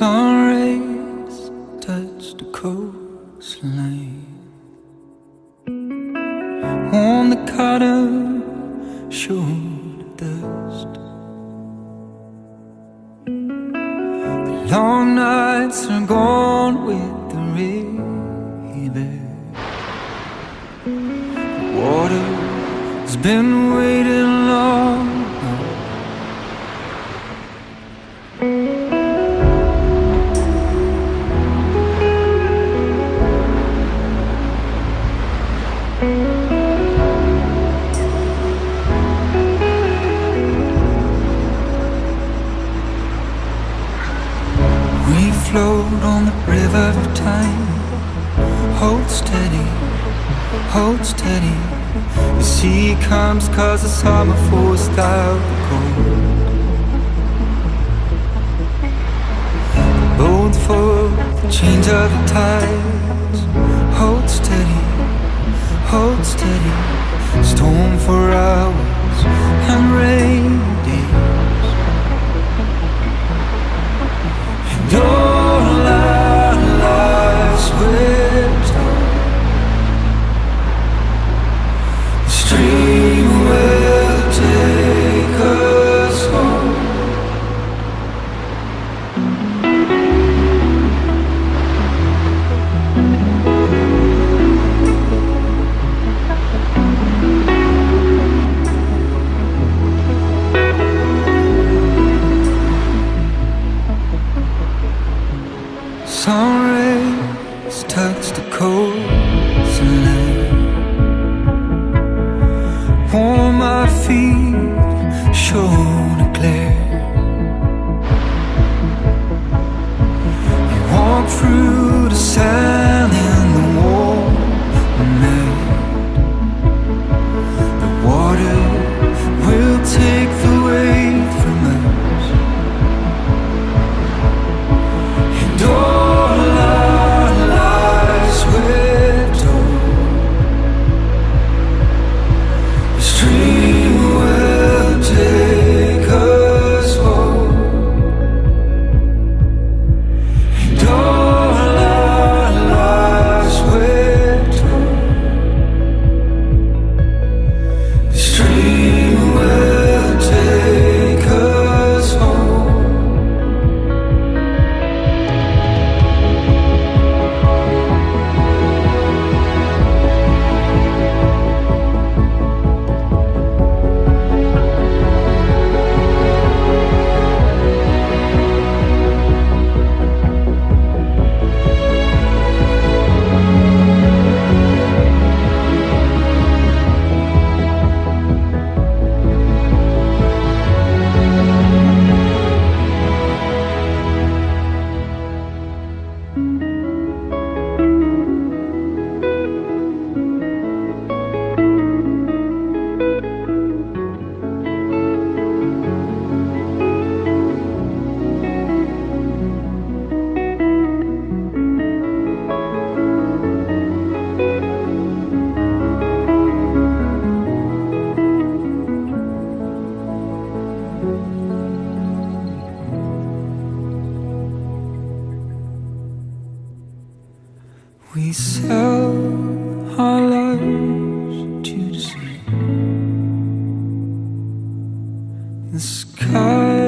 Sun rays touch the coastline. On the cotton, show the dust. The long nights are gone with the river. The water's been waiting river of time. Hold steady, hold steady. The sea comes cause the summer forced out the cold. Both for change of the tides. Hold steady, hold steady. Storm for hours and rain touch the coastline Warm my feet, show the glare. You walk through the sand We sell our lives to the. The sky.